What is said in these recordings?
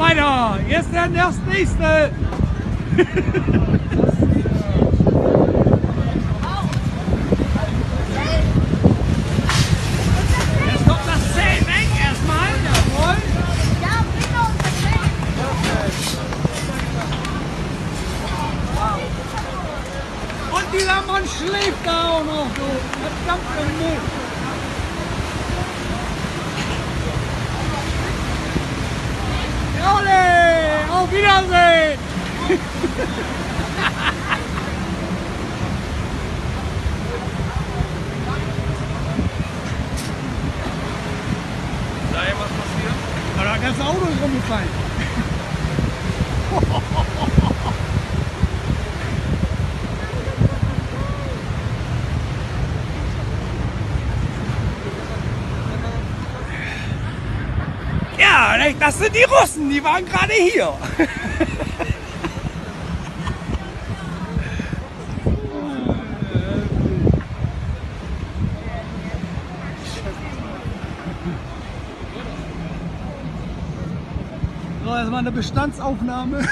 weiter. Jetzt der das nächste. Dieser Mann schläft da auch noch. Du. Verdammte Mist. Auf Wiedersehen! Da was passiert? Aber das ganze Auto ist rumgefallen. Ja, das sind die Russen, die waren gerade hier. So, erstmal eine Bestandsaufnahme.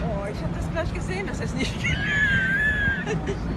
Oh, ich habe das gleich gesehen, dass es nicht.